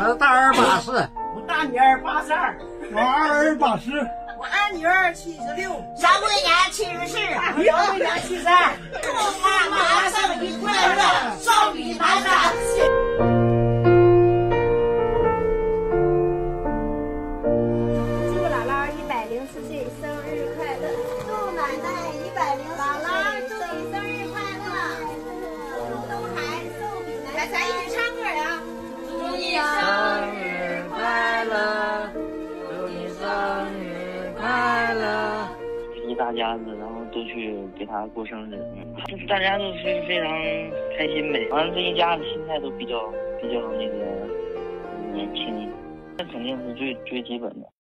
俺女儿八十二，我二儿八十，我二女儿七十六，小闺女七十四，小闺女七十二。祝妈妈生日快乐，寿比南山。祝姥姥大家子，然后都去给他过生日，嗯，大家都非非常开心呗。完了，这一家子心态都比较比较那个年轻，这肯定是最最基本的。